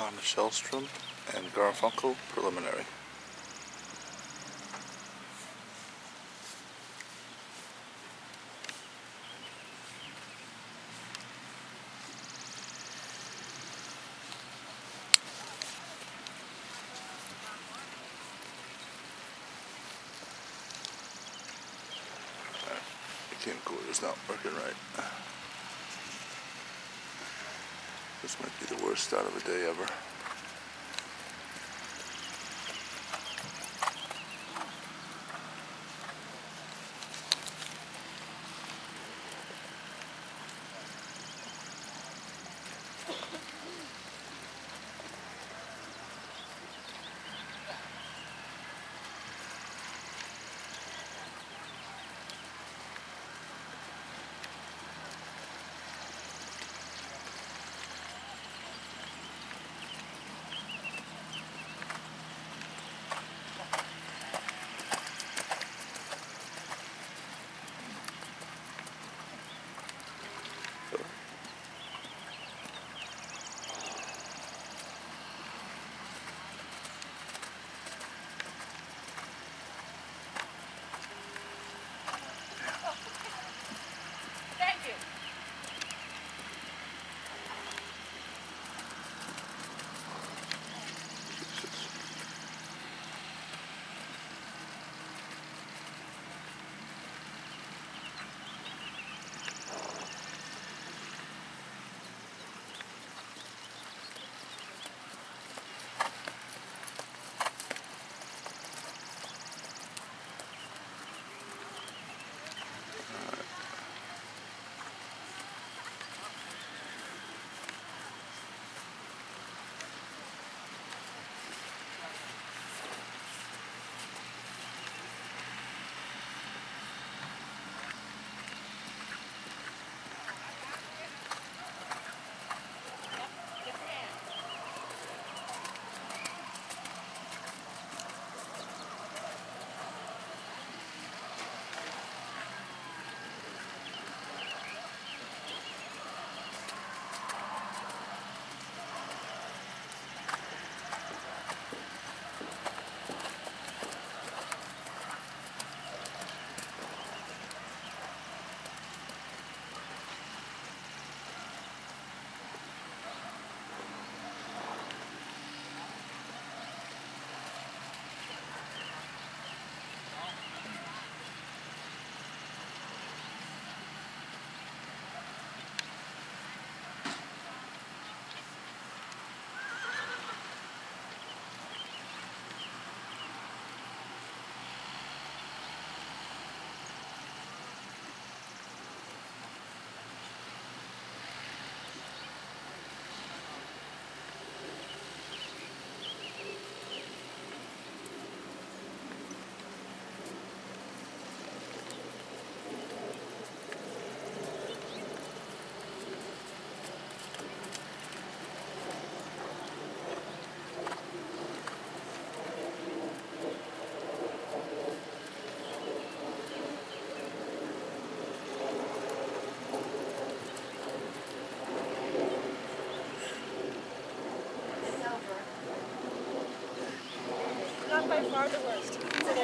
on Kjellstrom and Garfunkel preliminary. The camcorder's not working right. This might be the worst start of a day ever. by far the worst today.